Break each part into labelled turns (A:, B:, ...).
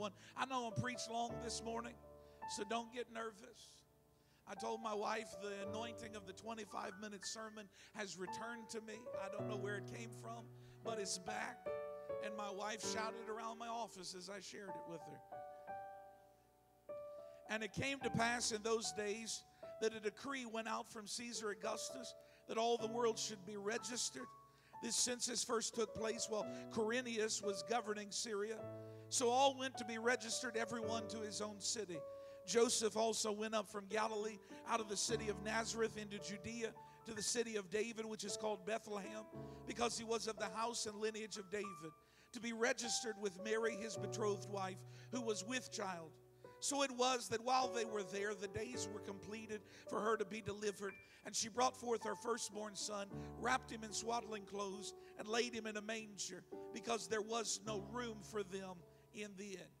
A: verse number 1. I'm not going to preach long this morning, so don't get nervous. I told my wife the anointing of the 25 minute sermon has returned to me. I don't know where it came from, but it's back. And my wife shouted around my office as I shared it with her. And it came to pass in those days that a decree went out from Caesar Augustus that all the world should be registered. This census first took place while Quirinius was governing Syria. So all went to be registered, everyone to his own city. Joseph also went up from Galilee out of the city of Nazareth into Judea to the city of David, which is called Bethlehem, because he was of the house and lineage of David, to be registered with Mary, his betrothed wife, who was with child. So it was that while they were there, the days were completed for her to be delivered. And she brought forth her firstborn son, wrapped him in swaddling clothes, and laid him in a manger, because there was no room for them in the inn.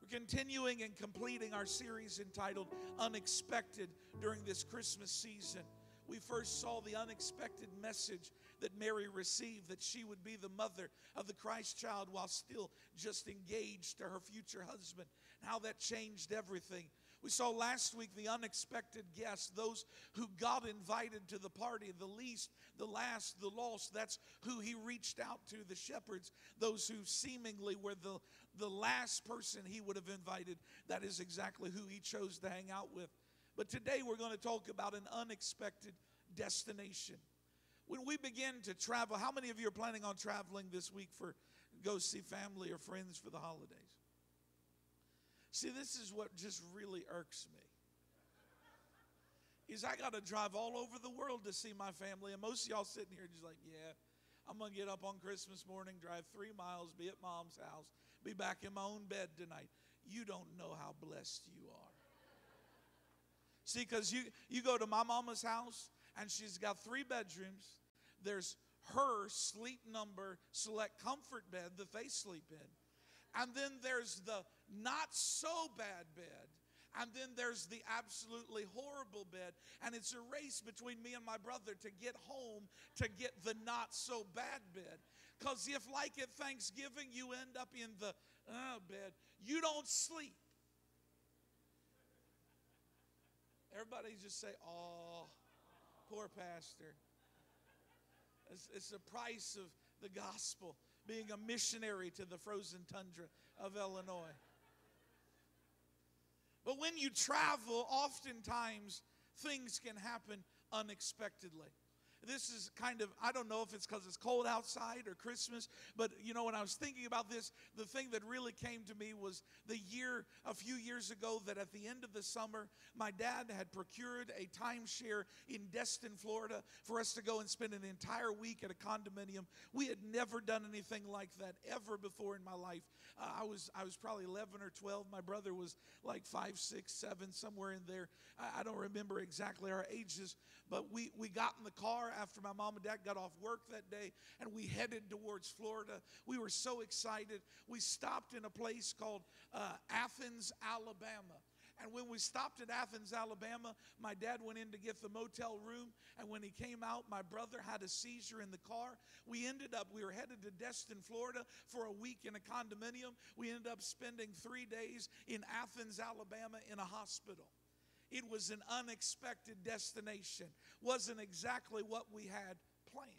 A: We're continuing and completing our series entitled Unexpected during this Christmas season. We first saw the unexpected message that Mary received that she would be the mother of the Christ child while still just engaged to her future husband and how that changed everything. We saw last week the unexpected guests, those who God invited to the party, the least, the last, the lost. That's who he reached out to, the shepherds, those who seemingly were the, the last person he would have invited. That is exactly who he chose to hang out with. But today we're going to talk about an unexpected destination. When we begin to travel, how many of you are planning on traveling this week for go see family or friends for the holidays? See, this is what just really irks me. Is I got to drive all over the world to see my family, and most of y'all sitting here just like, yeah, I'm gonna get up on Christmas morning, drive three miles, be at mom's house, be back in my own bed tonight. You don't know how blessed you are. See, because you you go to my mama's house and she's got three bedrooms. There's her sleep number select comfort bed that they sleep in. And then there's the not so bad bed. And then there's the absolutely horrible bed. And it's a race between me and my brother to get home to get the not so bad bed. Because if, like at Thanksgiving, you end up in the uh, bed, you don't sleep. Everybody just say, oh, poor pastor. It's, it's the price of the gospel being a missionary to the frozen tundra of Illinois. But when you travel, oftentimes things can happen unexpectedly. This is kind of, I don't know if it's because it's cold outside or Christmas, but you know, when I was thinking about this, the thing that really came to me was the year, a few years ago, that at the end of the summer, my dad had procured a timeshare in Destin, Florida, for us to go and spend an entire week at a condominium. We had never done anything like that ever before in my life. Uh, I was I was probably 11 or 12. My brother was like five, six, seven, somewhere in there. I, I don't remember exactly our ages, but we, we got in the car after my mom and dad got off work that day and we headed towards Florida. We were so excited. We stopped in a place called uh, Athens, Alabama. And when we stopped at Athens, Alabama, my dad went in to get the motel room. And when he came out, my brother had a seizure in the car. We ended up, we were headed to Destin, Florida for a week in a condominium. We ended up spending three days in Athens, Alabama in a hospital. It was an unexpected destination, wasn't exactly what we had planned.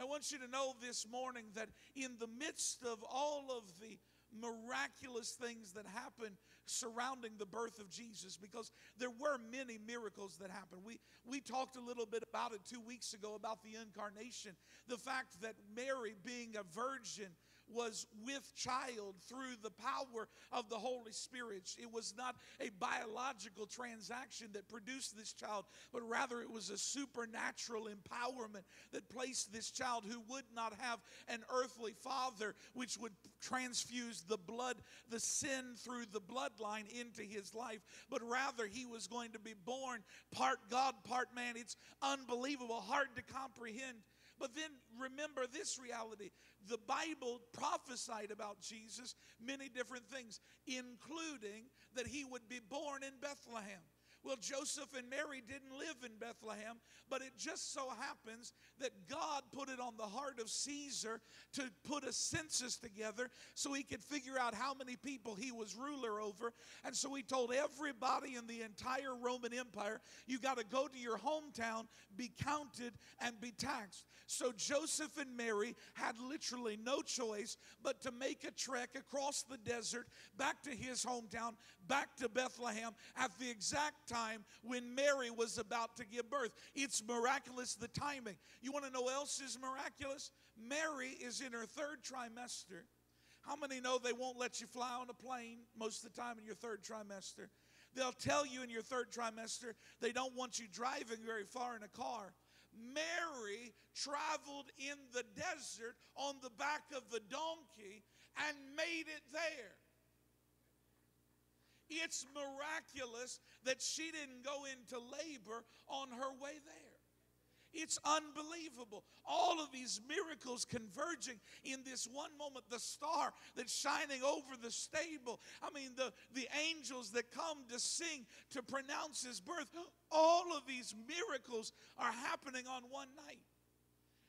A: I want you to know this morning that in the midst of all of the miraculous things that happened surrounding the birth of Jesus because there were many miracles that happened. We, we talked a little bit about it two weeks ago about the incarnation. The fact that Mary, being a virgin, was with child through the power of the Holy Spirit. It was not a biological transaction that produced this child, but rather it was a supernatural empowerment that placed this child who would not have an earthly father, which would transfuse the blood, the sin through the bloodline into his life, but rather he was going to be born part God, part man. It's unbelievable, hard to comprehend. But then remember this reality the Bible prophesied about Jesus many different things, including that he would be born in Bethlehem. Well, Joseph and Mary didn't live in Bethlehem, but it just so happens that God put it on the heart of Caesar to put a census together so he could figure out how many people he was ruler over. And so he told everybody in the entire Roman Empire, you got to go to your hometown, be counted, and be taxed. So Joseph and Mary had literally no choice but to make a trek across the desert back to his hometown, back to Bethlehem at the exact time when Mary was about to give birth. It's miraculous the timing. You want to know else is miraculous? Mary is in her third trimester. How many know they won't let you fly on a plane most of the time in your third trimester? They'll tell you in your third trimester they don't want you driving very far in a car. Mary traveled in the desert on the back of the donkey and made it there. It's miraculous that she didn't go into labor on her way there. It's unbelievable. All of these miracles converging in this one moment. The star that's shining over the stable. I mean, the, the angels that come to sing to pronounce his birth. All of these miracles are happening on one night.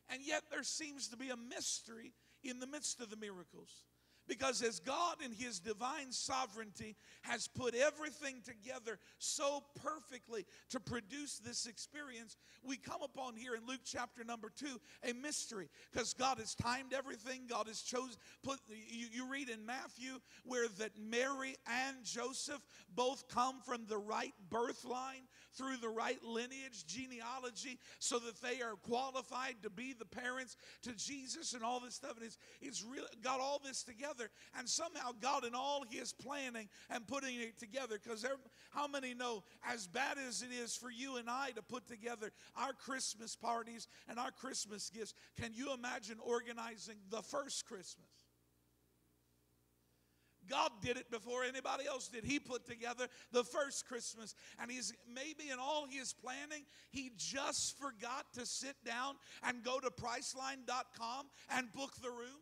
A: And yet there seems to be a mystery in the midst of the miracles. Because as God in His divine sovereignty has put everything together so perfectly to produce this experience, we come upon here in Luke chapter number two a mystery. Because God has timed everything, God has chosen, put you, you read in Matthew where that Mary and Joseph both come from the right birth line through the right lineage, genealogy, so that they are qualified to be the parents to Jesus and all this stuff. And it's, it's really got all this together together. And somehow God, in all His planning and putting it together, because how many know, as bad as it is for you and I to put together our Christmas parties and our Christmas gifts, can you imagine organizing the first Christmas? God did it before anybody else did. He put together the first Christmas. And he's maybe in all his planning, he just forgot to sit down and go to Priceline.com and book the room.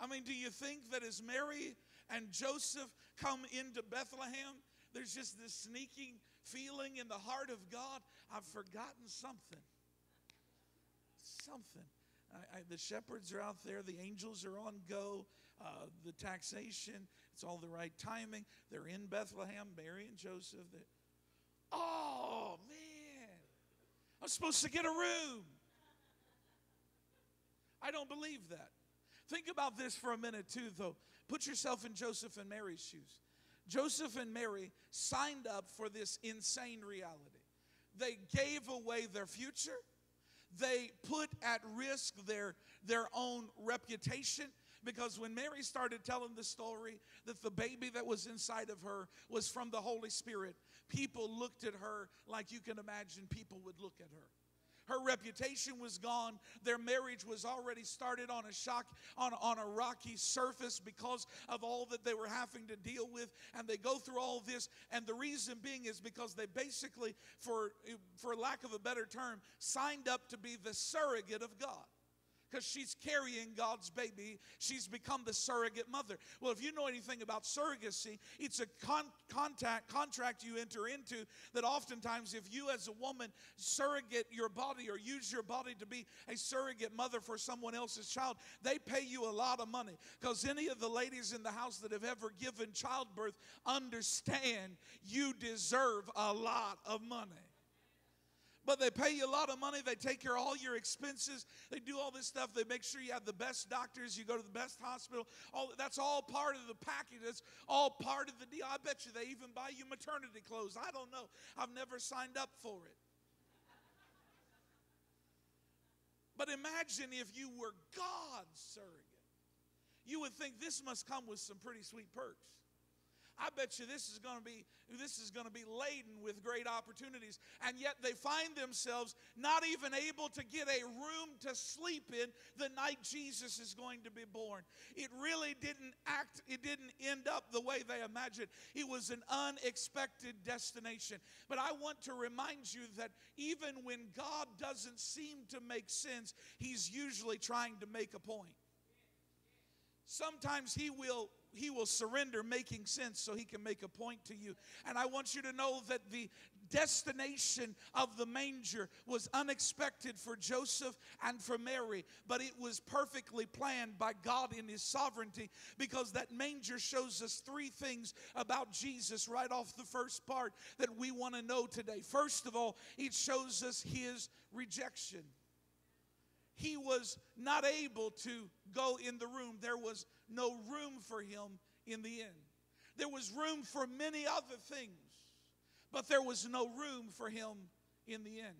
A: I mean, do you think that as Mary and Joseph come into Bethlehem, there's just this sneaking feeling in the heart of God? I've forgotten something. Something. I, I, the shepherds are out there, the angels are on go, uh, the taxation, it's all the right timing. They're in Bethlehem, Mary and Joseph. oh, man, I'm supposed to get a room. I don't believe that. Think about this for a minute, too, though. Put yourself in Joseph and Mary's shoes. Joseph and Mary signed up for this insane reality. They gave away their future, they put at risk their, their own reputation. Because when Mary started telling the story that the baby that was inside of her was from the Holy Spirit, people looked at her like you can imagine people would look at her. Her reputation was gone. Their marriage was already started on a shock, on, on a rocky surface because of all that they were having to deal with. And they go through all this. And the reason being is because they basically, for, for lack of a better term, signed up to be the surrogate of God because she's carrying God's baby. She's become the surrogate mother. Well, if you know anything about surrogacy, it's a con- contact contract you enter into that oftentimes, if you as a woman surrogate your body or use your body to be a surrogate mother for someone else's child, they pay you a lot of money. Because any of the ladies in the house that have ever given childbirth understand you deserve a lot of money but they pay you a lot of money. They take care of all your expenses. They do all this stuff. They make sure you have the best doctors. You go to the best hospital. All that's all part of the package. That's all part of the deal. I bet you they even buy you maternity clothes. I don't know. I've never signed up for it. But imagine if you were God's surrogate. You would think this must come with some pretty sweet perks. I bet you this is going to be this is going to be laden with great opportunities. And yet they find themselves not even able to get a room to sleep in the night Jesus is going to be born. It really didn't act, it didn't end up the way they imagined. It was an unexpected destination. But I want to remind you that even when God doesn't seem to make sense, He's usually trying to make a point. Sometimes He will he will surrender making sense so he can make a point to you. And I want you to know that the destination of the manger was unexpected for Joseph and for Mary, but it was perfectly planned by God in his sovereignty because that manger shows us three things about Jesus right off the first part that we want to know today. First of all, it shows us his rejection. He was not able to go in the room. There was no room for him in the end. There was room for many other things but there was no room for him in the end.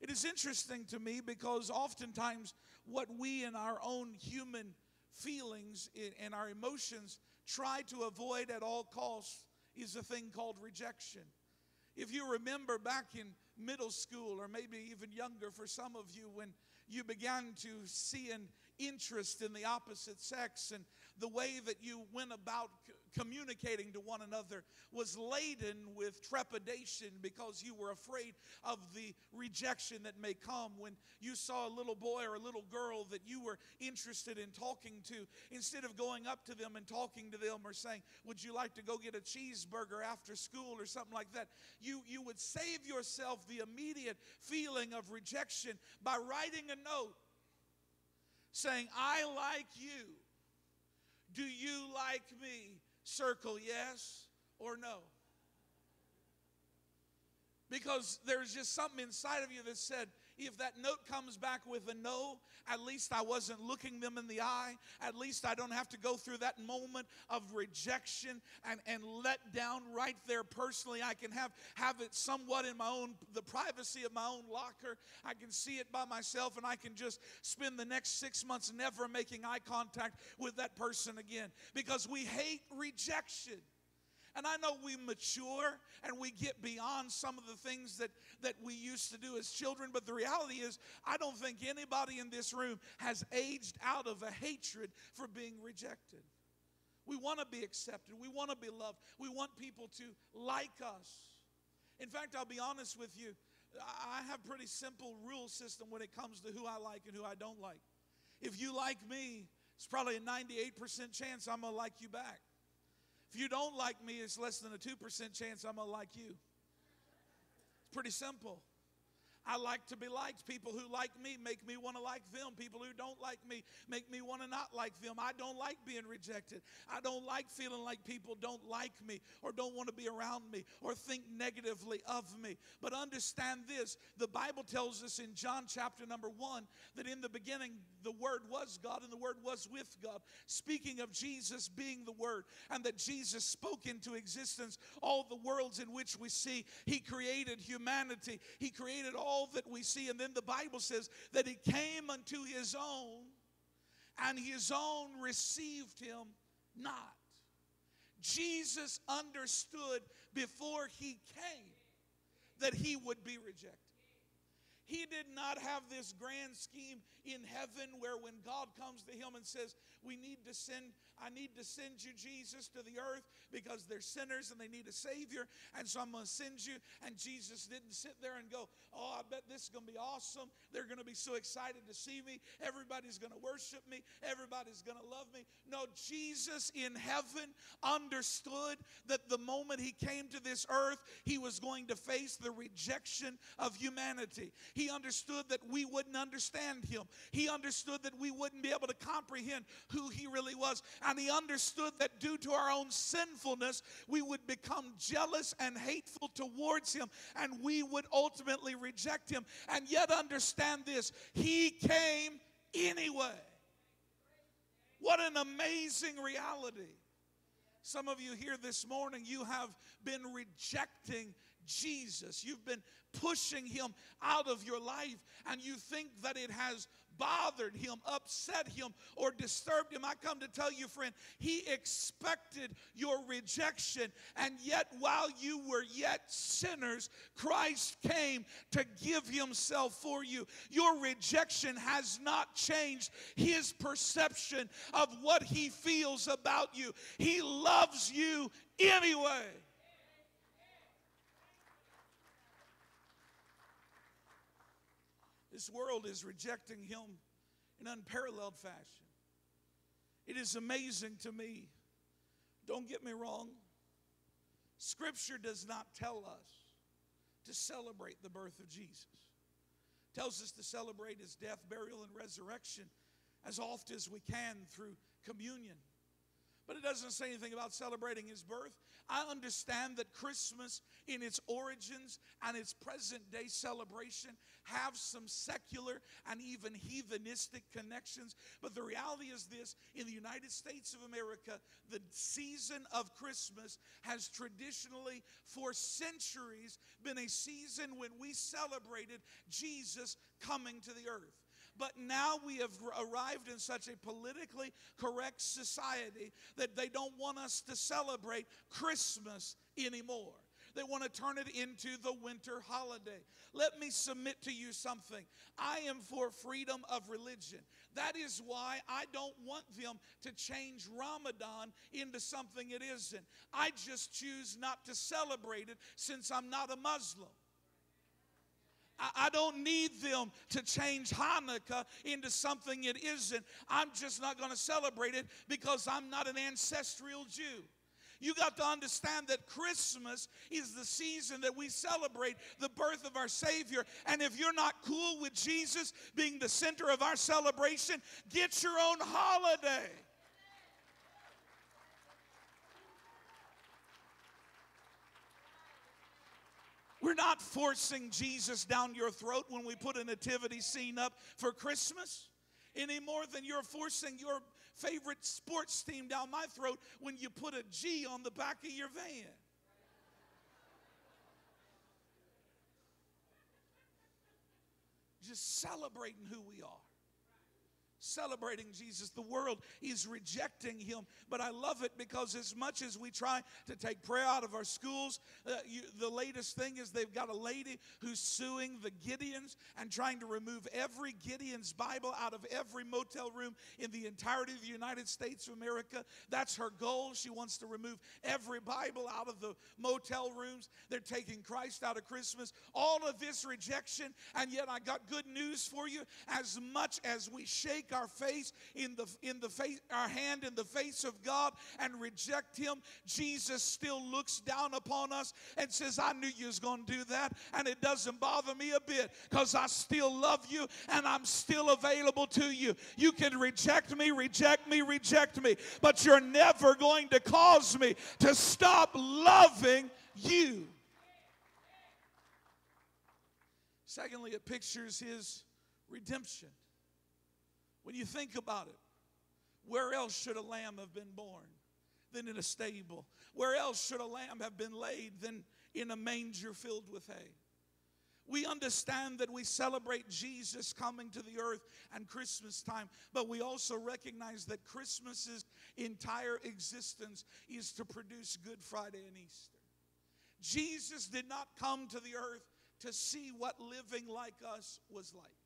A: It is interesting to me because oftentimes what we in our own human feelings and our emotions try to avoid at all costs is a thing called rejection. If you remember back in middle school or maybe even younger for some of you when you began to see an interest in the opposite sex and the way that you went about communicating to one another was laden with trepidation because you were afraid of the rejection that may come when you saw a little boy or a little girl that you were interested in talking to. Instead of going up to them and talking to them or saying, Would you like to go get a cheeseburger after school or something like that, you, you would save yourself the immediate feeling of rejection by writing a note saying, I like you. Do you like me? Circle yes or no. Because there's just something inside of you that said, if that note comes back with a no, at least I wasn't looking them in the eye. At least I don't have to go through that moment of rejection and, and let down right there personally. I can have, have it somewhat in my own, the privacy of my own locker. I can see it by myself and I can just spend the next six months never making eye contact with that person again because we hate rejection. And I know we mature and we get beyond some of the things that, that we used to do as children, but the reality is, I don't think anybody in this room has aged out of a hatred for being rejected. We want to be accepted, we want to be loved, we want people to like us. In fact, I'll be honest with you, I have pretty simple rule system when it comes to who I like and who I don't like. If you like me, it's probably a 98% chance I'm going to like you back. If you don't like me, it's less than a 2% chance I'm going to like you. It's pretty simple. I like to be liked. People who like me make me want to like them. People who don't like me make me want to not like them. I don't like being rejected. I don't like feeling like people don't like me or don't want to be around me or think negatively of me. But understand this the Bible tells us in John chapter number one that in the beginning the Word was God and the Word was with God. Speaking of Jesus being the Word and that Jesus spoke into existence all the worlds in which we see. He created humanity, He created all all that we see. And then the Bible says that he came unto his own, and his own received him not. Jesus understood before he came that he would be rejected. He did not have this grand scheme in heaven where when God comes to him and says, We need to send, I need to send you, Jesus, to the earth because they're sinners and they need a Savior. And so I'm going to send you. And Jesus didn't sit there and go, Oh, I bet this is going to be awesome. They're going to be so excited to see me. Everybody's going to worship me. Everybody's going to love me. No, Jesus in heaven understood that the moment he came to this earth, he was going to face the rejection of humanity. He understood that we wouldn't understand him. He understood that we wouldn't be able to comprehend who he really was. And he understood that due to our own sinfulness, we would become jealous and hateful towards him, and we would ultimately reject him. And yet, understand this he came anyway. What an amazing reality. Some of you here this morning, you have been rejecting Jesus. You've been pushing him out of your life, and you think that it has bothered him, upset him, or disturbed him. I come to tell you, friend, he expected your rejection. And yet, while you were yet sinners, Christ came to give himself for you. Your rejection has not changed his perception of what he feels about you. He loves you anyway. This world is rejecting him in unparalleled fashion. It is amazing to me Don't get me wrong. Scripture does not tell us to celebrate the birth of Jesus. It tells us to celebrate his death, burial, and resurrection as oft as we can through communion. But it doesn't say anything about celebrating his birth. I understand that Christmas, in its origins and its present day celebration, have some secular and even heathenistic connections. But the reality is this in the United States of America, the season of Christmas has traditionally, for centuries, been a season when we celebrated Jesus coming to the earth. But now we have arrived in such a politically correct society that they don't want us to celebrate Christmas anymore. They want to turn it into the winter holiday. Let me submit to you something. I am for freedom of religion. That is why I don't want them to change Ramadan into something it isn't. I just choose not to celebrate it since I'm not a Muslim. I don't need them to change Hanukkah into something it isn't. I'm just not going to celebrate it because I'm not an ancestral Jew. You got to understand that Christmas is the season that we celebrate the birth of our Savior. And if you're not cool with Jesus being the center of our celebration, get your own holiday. We're not forcing Jesus down your throat when we put a nativity scene up for Christmas any more than you're forcing your favorite sports team down my throat when you put a G on the back of your van. Just celebrating who we are celebrating Jesus. The world is rejecting him. But I love it because as much as we try to take prayer out of our schools, uh, you, the latest thing is they've got a lady who's suing the Gideons and trying to remove every Gideon's Bible out of every motel room in the entirety of the United States of America. That's her goal. She wants to remove every Bible out of the motel rooms. They're taking Christ out of Christmas. All of this rejection. And yet, I got good news for you. As much as we shake our face in the in the face our hand in the face of God and reject him, Jesus still looks down upon us and says, I knew you was going to do that and it doesn't bother me a bit cuz I still love you and I'm still available to you. You can reject me, reject me, reject me, but you're never going to cause me to stop loving you. Secondly, it pictures his redemption. When you think about it, where else should a lamb have been born than in a stable? Where else should a lamb have been laid than in a manger filled with hay? We understand that we celebrate Jesus coming to the earth and Christmas time, but we also recognize that Christmas's entire existence is to produce Good Friday and Easter. Jesus did not come to the earth to see what living like us was like.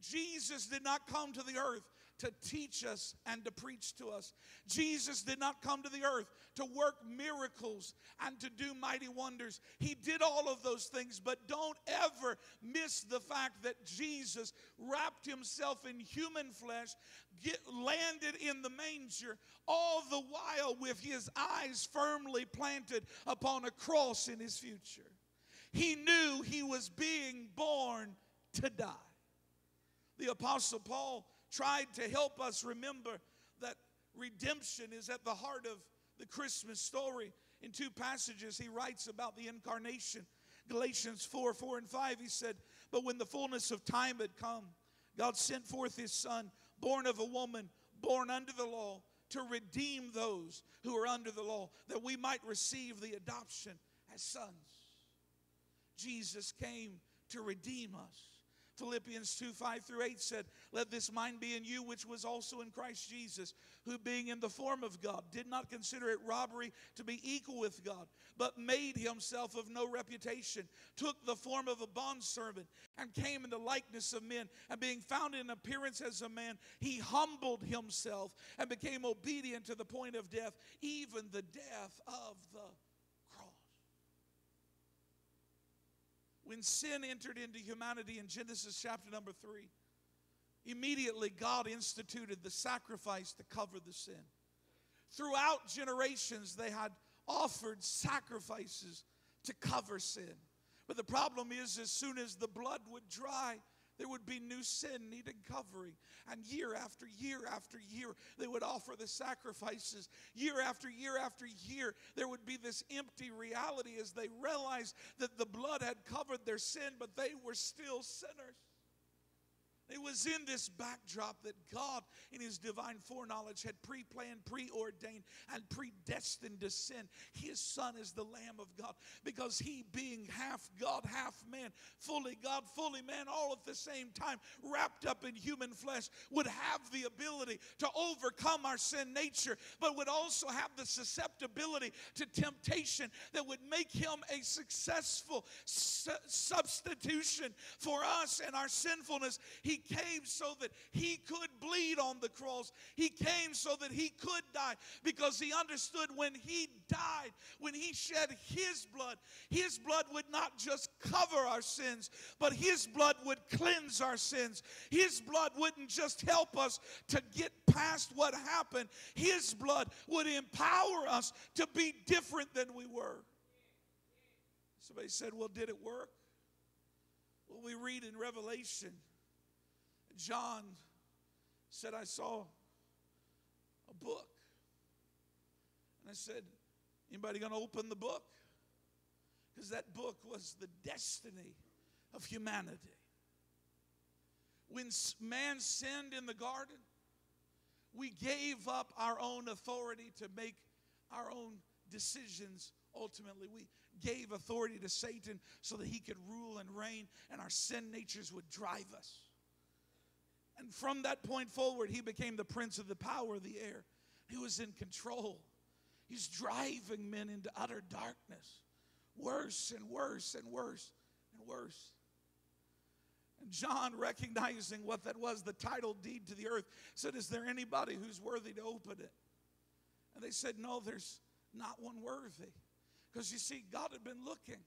A: Jesus did not come to the earth to teach us and to preach to us. Jesus did not come to the earth to work miracles and to do mighty wonders. He did all of those things, but don't ever miss the fact that Jesus wrapped himself in human flesh, get, landed in the manger, all the while with his eyes firmly planted upon a cross in his future. He knew he was being born to die the Apostle Paul tried to help us remember that redemption is at the heart of the Christmas story. In two passages, he writes about the incarnation. Galatians 4 4 and 5, he said, But when the fullness of time had come, God sent forth his Son, born of a woman, born under the law, to redeem those who are under the law, that we might receive the adoption as sons. Jesus came to redeem us. Philippians 2 5 through 8 said, Let this mind be in you, which was also in Christ Jesus, who being in the form of God, did not consider it robbery to be equal with God, but made himself of no reputation, took the form of a bondservant, and came in the likeness of men. And being found in appearance as a man, he humbled himself and became obedient to the point of death, even the death of the when sin entered into humanity in Genesis chapter number three, immediately God instituted the sacrifice to cover the sin. throughout generations, they had offered sacrifices to cover sin. But the problem is, as soon as the blood would dry, there would be new sin needing covering. And year after year after year, they would offer the sacrifices. Year after year after year, there would be this empty reality as they realized that the blood had covered their sin, but they were still sinners. It was in this backdrop that God, in His divine foreknowledge, had pre planned, preordained, and predestined to send His Son as the Lamb of God. Because He, being half God, half man, fully God, fully man, all at the same time, wrapped up in human flesh, would have the ability to overcome our sin nature, but would also have the susceptibility to temptation that would make Him a successful su- substitution for us and our sinfulness. He came so that he could bleed on the cross. He came so that he could die because he understood when he died, when he shed his blood, his blood would not just cover our sins, but his blood would cleanse our sins. His blood wouldn't just help us to get past what happened, his blood would empower us to be different than we were. Somebody said, Well, did it work? Well, we read in Revelation John said, I saw a book. And I said, anybody going to open the book? Because that book was the destiny of humanity. When man sinned in the garden, we gave up our own authority to make our own decisions ultimately. We gave authority to Satan so that he could rule and reign, and our sin natures would drive us. And from that point forward, he became the prince of the power of the air. He was in control. He's driving men into utter darkness. Worse and worse and worse and worse. And John, recognizing what that was, the title deed to the earth, said, Is there anybody who's worthy to open it? And they said, No, there's not one worthy. Because you see, God had been looking.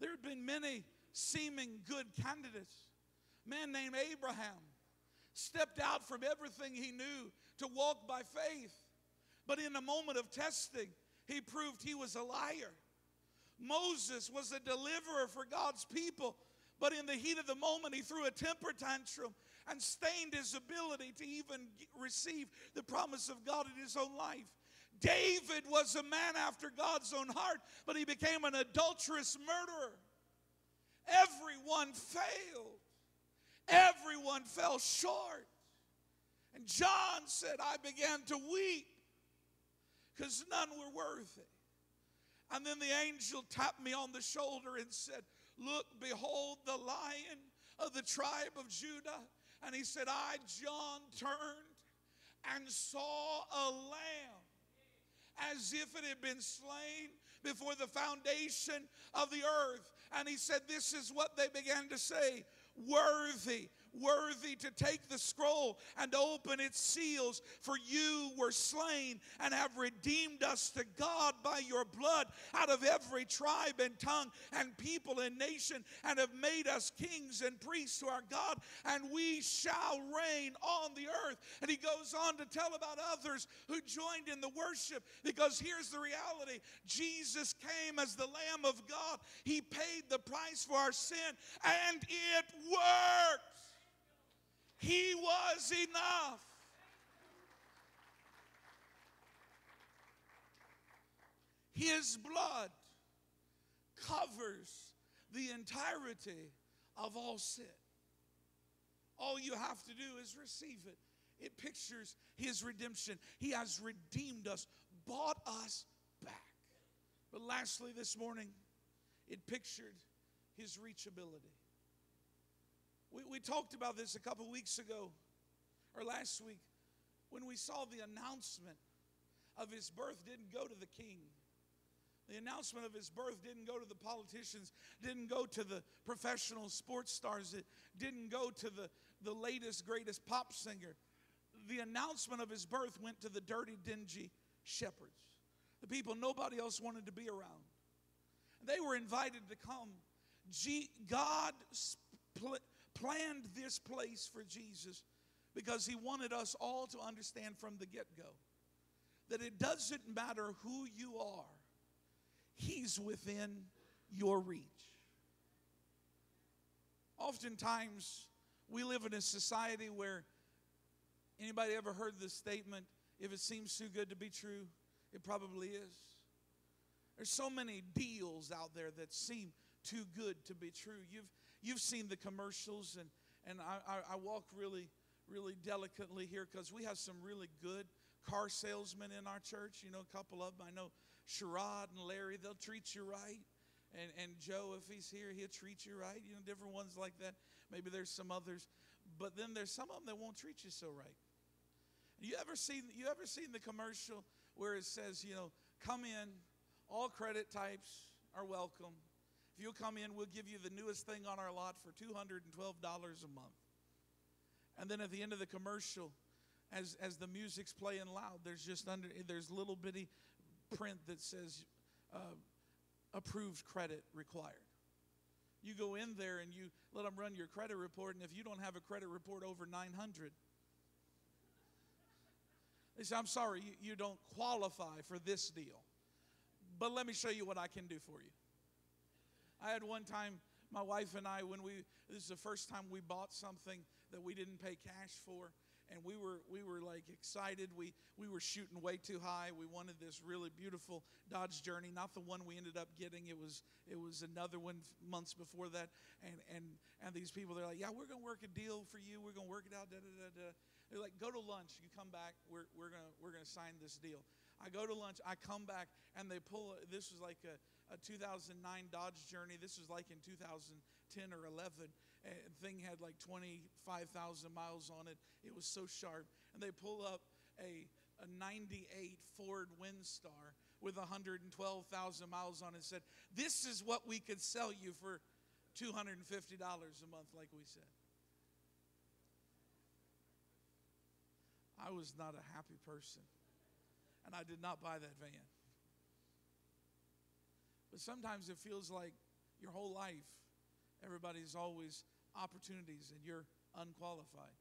A: There had been many seeming good candidates. A man named Abraham stepped out from everything he knew to walk by faith. But in a moment of testing, he proved he was a liar. Moses was a deliverer for God's people, but in the heat of the moment, he threw a temper tantrum and stained his ability to even receive the promise of God in his own life. David was a man after God's own heart, but he became an adulterous murderer. Everyone failed. Everyone fell short. And John said, I began to weep because none were worthy. And then the angel tapped me on the shoulder and said, Look, behold the lion of the tribe of Judah. And he said, I, John, turned and saw a lamb as if it had been slain before the foundation of the earth. And he said, This is what they began to say worthy worthy to take the scroll and open its seals, for you were slain and have redeemed us to God by your blood out of every tribe and tongue and people and nation, and have made us kings and priests to our God, and we shall reign on the earth. And he goes on to tell about others who joined in the worship, because here's the reality Jesus came as the Lamb of God, He paid the price for our sin, and it worked. He was enough. His blood covers the entirety of all sin. All you have to do is receive it. It pictures his redemption. He has redeemed us, bought us back. But lastly, this morning, it pictured his reachability. We, we talked about this a couple weeks ago, or last week, when we saw the announcement of his birth didn't go to the king. The announcement of his birth didn't go to the politicians, didn't go to the professional sports stars, it didn't go to the, the latest, greatest pop singer. The announcement of his birth went to the dirty, dingy shepherds, the people nobody else wanted to be around. They were invited to come. God planned this place for Jesus because he wanted us all to understand from the get go that it doesn't matter who you are, He's within your reach. Oftentimes, we live in a society where anybody ever heard this statement? If it seems too good to be true, it probably is. There's so many deals out there that seem too good to be true. You've you've seen the commercials, and and I, I, I walk really really delicately here because we have some really good car salesmen in our church. You know, a couple of them. I know Sherrod and Larry. They'll treat you right. And, and Joe, if he's here, he'll treat you right. You know, different ones like that. Maybe there's some others. But then there's some of them that won't treat you so right. You ever seen you ever seen the commercial where it says, you know, come in, all credit types are welcome. If you'll come in, we'll give you the newest thing on our lot for $212 a month. And then at the end of the commercial, as, as the music's playing loud, there's just under there's little bitty print that says uh, approved credit required. You go in there and you let them run your credit report, and if you don't have a credit report over 900, they say, I'm sorry, you, you don't qualify for this deal. But let me show you what I can do for you. I had one time, my wife and I, when we, this is the first time we bought something that we didn't pay cash for and we were we were like excited. We we were shooting way too high. We wanted this really beautiful Dodge Journey, not the one we ended up getting. It was it was another one months before that. And and and these people they're like, yeah, we're gonna work a deal for you. We're gonna work it out. Da da da da. They're like, go to lunch. You come back. We're we're gonna we're gonna sign this deal. I go to lunch. I come back and they pull. This was like a, a 2009 Dodge Journey. This was like in 2010 or 11 thing had like 25,000 miles on it. It was so sharp. And they pull up a, a 98 Ford Windstar with 112,000 miles on it and said, This is what we could sell you for $250 a month, like we said. I was not a happy person, and I did not buy that van. But sometimes it feels like your whole life, everybody's always opportunities and you're unqualified.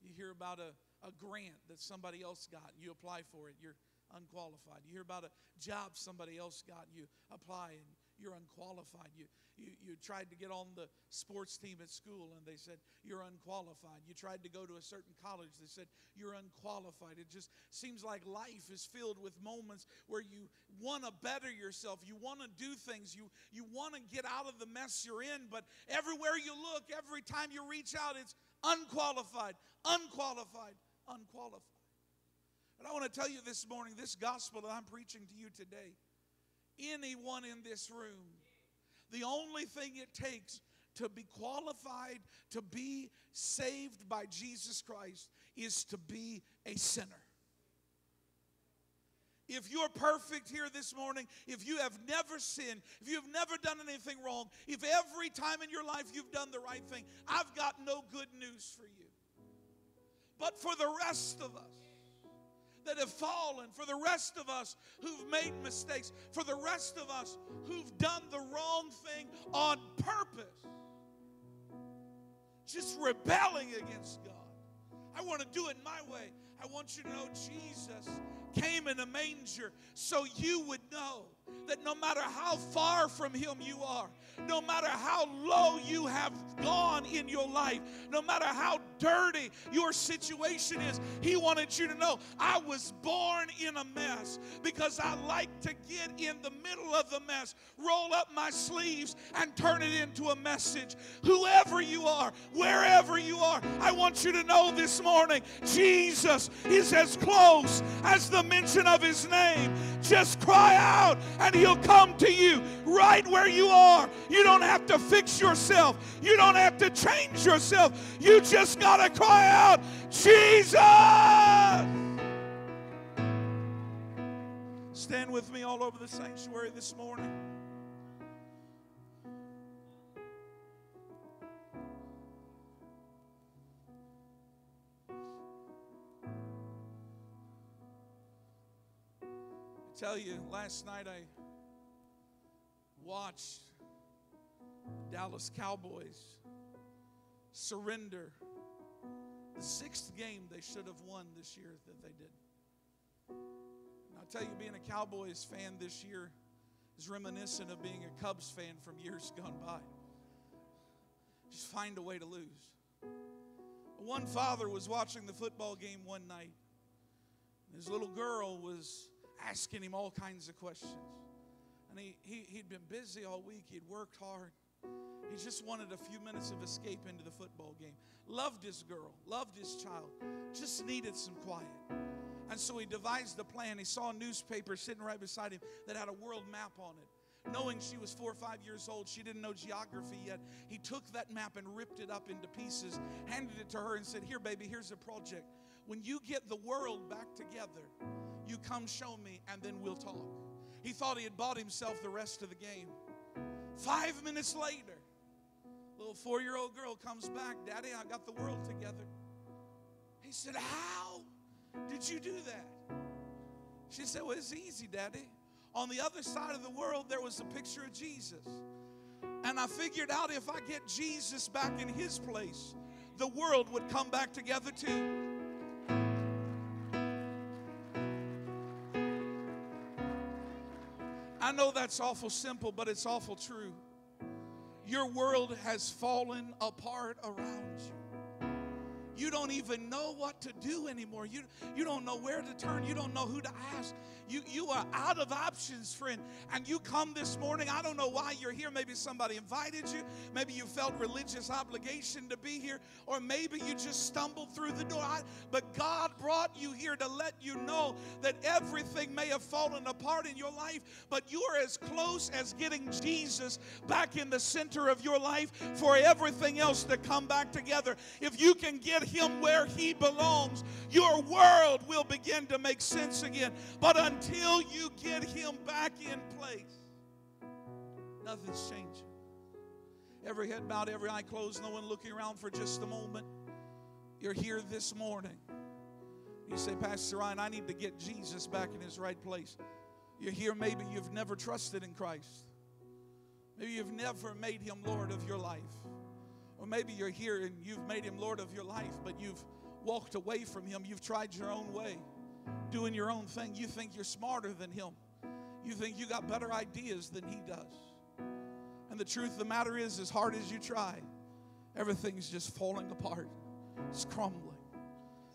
A: You hear about a, a grant that somebody else got, you apply for it, you're unqualified. You hear about a job somebody else got, you apply and you're unqualified. You, you, you tried to get on the sports team at school and they said you're unqualified. You tried to go to a certain college, they said you're unqualified. It just seems like life is filled with moments where you want to better yourself. You want to do things. You, you want to get out of the mess you're in, but everywhere you look, every time you reach out, it's unqualified, unqualified, unqualified. But I want to tell you this morning this gospel that I'm preaching to you today anyone in this room. The only thing it takes to be qualified to be saved by Jesus Christ is to be a sinner. If you're perfect here this morning, if you have never sinned, if you've never done anything wrong, if every time in your life you've done the right thing, I've got no good news for you. But for the rest of us, that have fallen, for the rest of us who've made mistakes, for the rest of us who've done the wrong thing on purpose, just rebelling against God. I want to do it my way. I want you to know Jesus came in a manger so you would know that no matter how far from Him you are, no matter how low you have gone in your life, no matter how dirty your situation is, He wanted you to know I was born in a mess because I like to get in the middle of the mess, roll up my sleeves, and turn it into a message. Whoever you are, wherever you are, I want you to know this morning Jesus is as close as the mention of His name. Just cry out and He'll come to you right where you are. You don't have to fix yourself, you don't have to change yourself. You just got to cry out, Jesus! Stand with me all over the sanctuary this morning. Tell you, last night I watched Dallas Cowboys surrender the sixth game they should have won this year that they did. I'll tell you, being a Cowboys fan this year is reminiscent of being a Cubs fan from years gone by. Just find a way to lose. One father was watching the football game one night. His little girl was asking him all kinds of questions. And he, he, he'd been busy all week, he'd worked hard. He just wanted a few minutes of escape into the football game. Loved his girl, loved his child, just needed some quiet. And so he devised a plan. He saw a newspaper sitting right beside him that had a world map on it. Knowing she was four or five years old, she didn't know geography yet. He took that map and ripped it up into pieces, handed it to her, and said, Here, baby, here's a project. When you get the world back together, you come show me, and then we'll talk. He thought he had bought himself the rest of the game. Five minutes later, little four year old girl comes back, Daddy, I got the world together. He said, How did you do that? She said, Well, it's easy, Daddy. On the other side of the world, there was a picture of Jesus. And I figured out if I get Jesus back in his place, the world would come back together too. I know that's awful simple, but it's awful true. Your world has fallen apart around you. You don't even know what to do anymore. You, you don't know where to turn. You don't know who to ask. You, you are out of options, friend. And you come this morning. I don't know why you're here. Maybe somebody invited you. Maybe you felt religious obligation to be here. Or maybe you just stumbled through the door. I, but God brought you here to let you know that everything may have fallen apart in your life, but you are as close as getting Jesus back in the center of your life for everything else to come back together. If you can get him where he belongs, your world will begin to make sense again. But until you get him back in place, nothing's changing. Every head bowed, every eye closed, no one looking around for just a moment. You're here this morning. You say, Pastor Ryan, I need to get Jesus back in his right place. You're here, maybe you've never trusted in Christ. Maybe you've never made him Lord of your life. Or maybe you're here and you've made him Lord of your life, but you've walked away from him. You've tried your own way, doing your own thing. You think you're smarter than him. You think you got better ideas than he does. And the truth of the matter is, as hard as you try, everything's just falling apart. It's crumbling.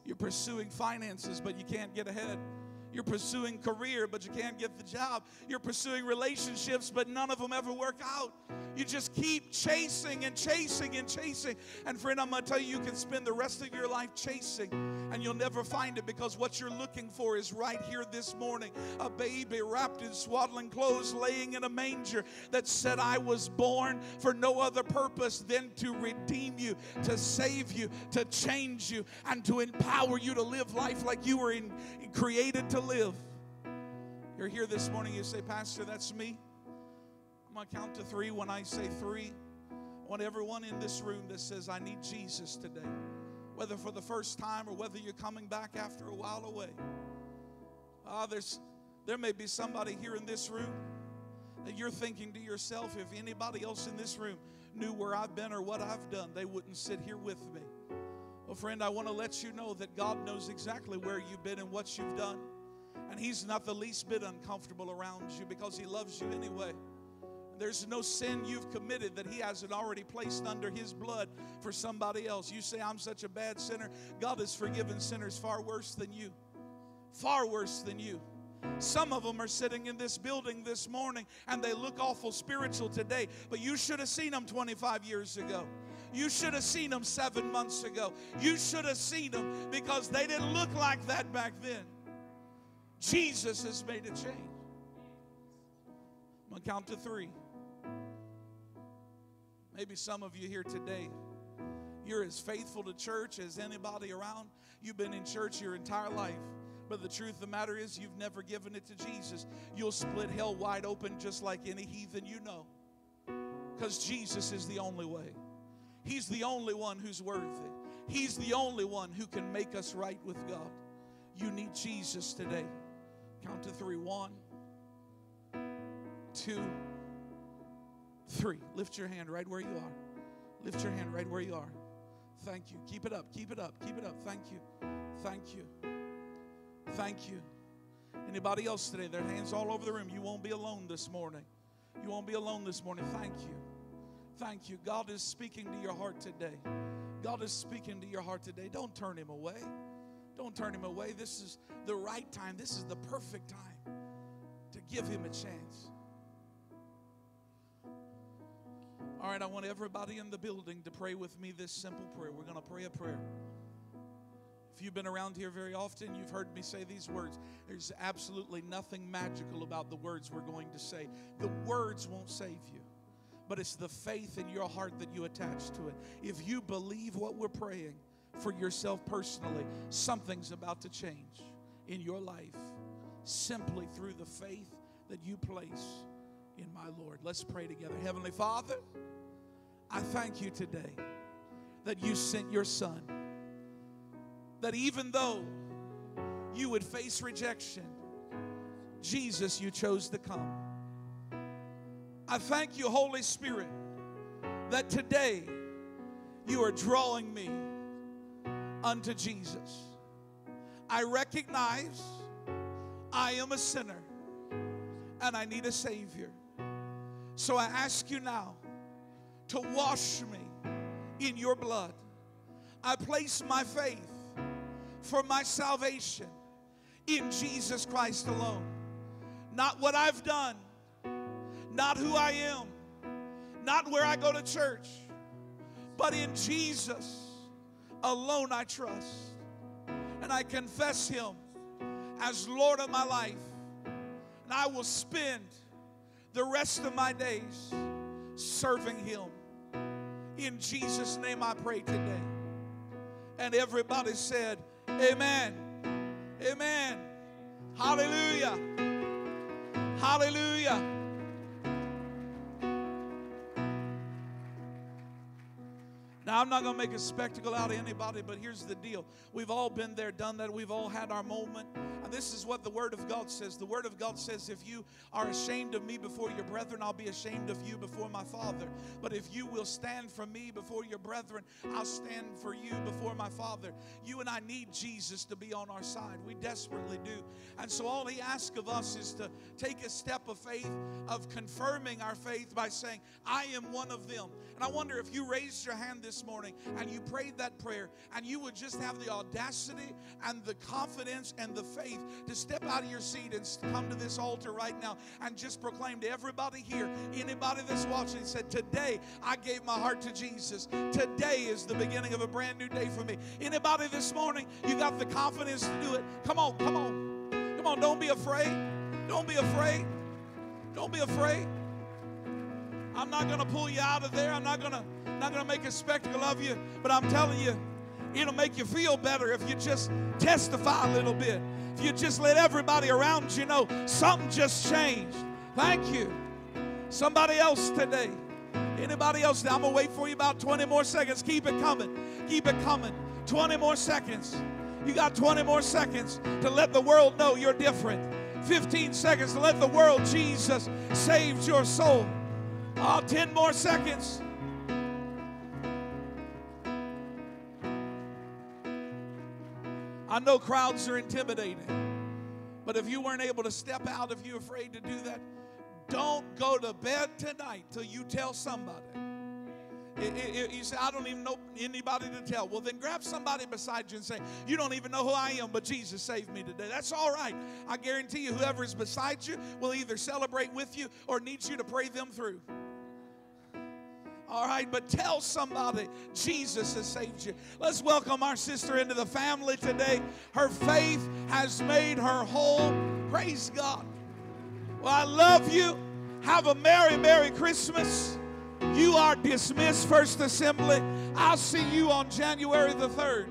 A: You're pursuing finances, but you can't get ahead. You're pursuing career, but you can't get the job. You're pursuing relationships, but none of them ever work out. You just keep chasing and chasing and chasing. And friend, I'm going to tell you, you can spend the rest of your life chasing and you'll never find it because what you're looking for is right here this morning. A baby wrapped in swaddling clothes, laying in a manger that said, I was born for no other purpose than to redeem you, to save you, to change you, and to empower you to live life like you were in, created to live. You're here this morning, you say, Pastor, that's me. I'm going to count to three. When I say three, I want everyone in this room that says, I need Jesus today, whether for the first time or whether you're coming back after a while away. Ah, there's, there may be somebody here in this room that you're thinking to yourself, if anybody else in this room knew where I've been or what I've done, they wouldn't sit here with me. Well, friend, I want to let you know that God knows exactly where you've been and what you've done. And He's not the least bit uncomfortable around you because He loves you anyway. There's no sin you've committed that He hasn't already placed under His blood for somebody else. You say, I'm such a bad sinner. God has forgiven sinners far worse than you. Far worse than you. Some of them are sitting in this building this morning and they look awful spiritual today, but you should have seen them 25 years ago. You should have seen them seven months ago. You should have seen them because they didn't look like that back then. Jesus has made a change. I'm going to count to three. Maybe some of you here today, you're as faithful to church as anybody around. You've been in church your entire life. But the truth of the matter is, you've never given it to Jesus. You'll split hell wide open just like any heathen you know. Because Jesus is the only way. He's the only one who's worthy. He's the only one who can make us right with God. You need Jesus today. Count to three. One, two, three. Lift your hand right where you are. Lift your hand right where you are. Thank you. Keep it up. Keep it up. Keep it up. Thank you. Thank you. Thank you. Anybody else today? Their hands all over the room. You won't be alone this morning. You won't be alone this morning. Thank you. Thank you. God is speaking to your heart today. God is speaking to your heart today. Don't turn him away. Don't turn him away. This is the right time. This is the perfect time to give him a chance. All right, I want everybody in the building to pray with me this simple prayer. We're going to pray a prayer. If you've been around here very often, you've heard me say these words. There's absolutely nothing magical about the words we're going to say. The words won't save you, but it's the faith in your heart that you attach to it. If you believe what we're praying for yourself personally, something's about to change in your life simply through the faith that you place in my Lord. Let's pray together. Heavenly Father, I thank you today that you sent your Son that even though you would face rejection, Jesus, you chose to come. I thank you, Holy Spirit, that today you are drawing me unto Jesus. I recognize I am a sinner and I need a Savior. So I ask you now to wash me in your blood. I place my faith for my salvation in Jesus Christ alone. Not what I've done, not who I am, not where I go to church, but in Jesus alone I trust. And I confess Him as Lord of my life. And I will spend the rest of my days serving Him. In Jesus' name I pray today. And everybody said, Amen. Amen. Hallelujah. Hallelujah. Now, I'm not going to make a spectacle out of anybody, but here's the deal. We've all been there, done that. We've all had our moment. And this is what the Word of God says. The Word of God says, If you are ashamed of me before your brethren, I'll be ashamed of you before my Father. But if you will stand for me before your brethren, I'll stand for you before my Father. You and I need Jesus to be on our side. We desperately do. And so all He asks of us is to take a step of faith, of confirming our faith by saying, I am one of them. And I wonder if you raised your hand this morning and you prayed that prayer and you would just have the audacity and the confidence and the faith to step out of your seat and come to this altar right now and just proclaim to everybody here, anybody that's watching, said, Today I gave my heart to Jesus. Today is the beginning of a brand new day for me. Anybody this morning, you got the confidence to do it. Come on, come on. Come on, don't be afraid. Don't be afraid. Don't be afraid. I'm not going to pull you out of there. I'm not going to not going to make a spectacle of you, but I'm telling you, it'll make you feel better if you just testify a little bit. If you just let everybody around you know something just changed. Thank you. Somebody else today. Anybody else? I'm going to wait for you about 20 more seconds. Keep it coming. Keep it coming. 20 more seconds. You got 20 more seconds to let the world know you're different. 15 seconds to let the world Jesus saved your soul. Oh, 10 more seconds. I know crowds are intimidating, but if you weren't able to step out, if you're afraid to do that, don't go to bed tonight till you tell somebody. you say, I don't even know anybody to tell. Well, then grab somebody beside you and say, You don't even know who I am, but Jesus saved me today. That's all right. I guarantee you, whoever is beside you will either celebrate with you or needs you to pray them through. All right, but tell somebody Jesus has saved you. Let's welcome our sister into the family today. Her faith has made her whole. Praise God. Well, I love you. Have a Merry, Merry Christmas. You are dismissed, First Assembly. I'll see you on January the 3rd.